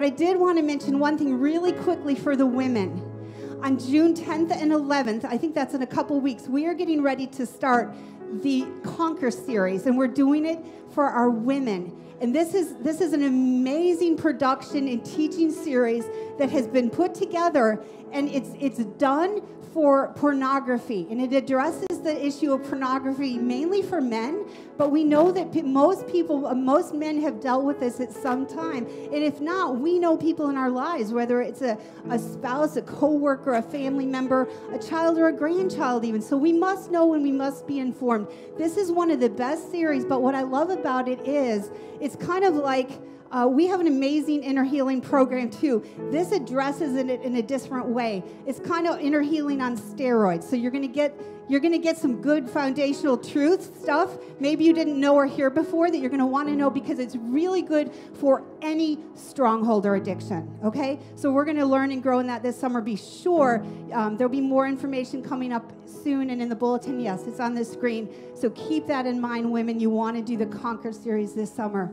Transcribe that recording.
But I did want to mention one thing really quickly for the women. On June 10th and 11th, I think that's in a couple weeks, we are getting ready to start the Conquer series, and we're doing it for our women. And this is this is an amazing production and teaching series that has been put together, and it's it's done for pornography, and it addresses the issue of pornography mainly for men. But we know that most people, uh, most men have dealt with this at some time, and if not, we know people in our lives, whether it's a, a spouse, a coworker, a family member, a child, or a grandchild, even. So we must know and we must be informed. This is one of the best series. But what I love about it is, it's kind of like uh, we have an amazing inner healing program too. This addresses it in a different way. It's kind of inner healing on steroids. So you're going to get you're going to get some good foundational truth stuff. Maybe you didn't know or hear before that you're going to want to know because it's really good for any stronghold or addiction. Okay, so we're going to learn and grow in that this summer. Be sure um, there'll be more information coming up soon and in the bulletin. Yes, it's on the screen. So keep that in mind, women. You want to do the Conquer series this summer.